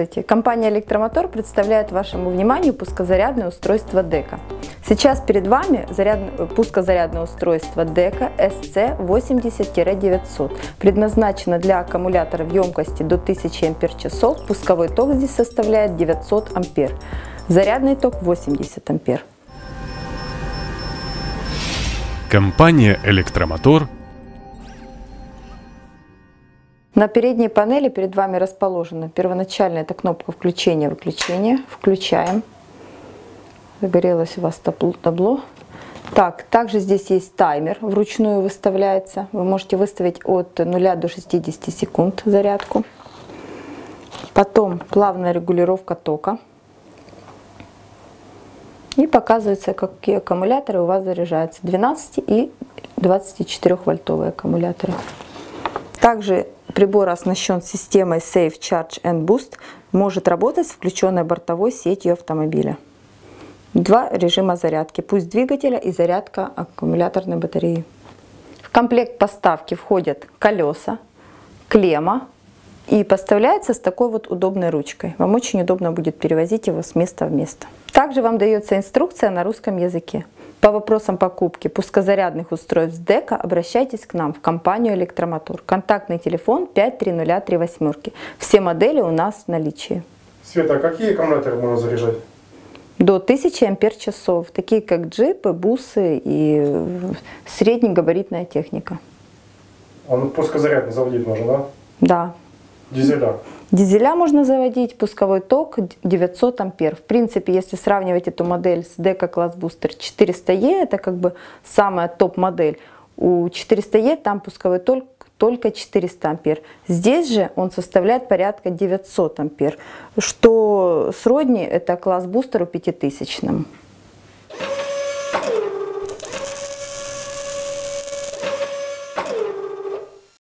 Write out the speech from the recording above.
Здравствуйте! Компания «Электромотор» представляет вашему вниманию пускозарядное устройство ДЭКа. Сейчас перед вами зарядное, пускозарядное устройство ДЭКа SC80-900. Предназначено для аккумуляторов емкости до 1000 Ах. Пусковой ток здесь составляет 900 А. Зарядный ток 80 А. Компания «Электромотор» На передней панели перед вами расположена первоначальная это кнопка включения-выключения. Включаем. Загорелось у вас табло. Так, также здесь есть таймер, вручную выставляется. Вы можете выставить от 0 до 60 секунд зарядку. Потом плавная регулировка тока. И показывается, какие аккумуляторы у вас заряжаются. 12 и 24 вольтовые аккумуляторы. Также прибор оснащен системой Safe Charge and Boost, может работать с включенной бортовой сетью автомобиля. Два режима зарядки, пусть двигателя и зарядка аккумуляторной батареи. В комплект поставки входят колеса, клемма и поставляется с такой вот удобной ручкой. Вам очень удобно будет перевозить его с места в место. Также вам дается инструкция на русском языке. По вопросам покупки пускозарядных устройств ДЭКа обращайтесь к нам в компанию «Электромотор». Контактный телефон 53038. Все модели у нас в наличии. Света, а какие аккумуляторы можно заряжать? До 1000 ампер часов, такие как джипы, бусы и среднегабаритная техника. Он пускозарядный заводить можно, да? Да. Дизеля. Дизеля можно заводить, пусковой ток 900 ампер. В принципе, если сравнивать эту модель с Deca Class Booster 400E, это как бы самая топ-модель. У 400E там пусковой ток только 400 ампер. Здесь же он составляет порядка 900 ампер, что сродни это класс бустеру 5000.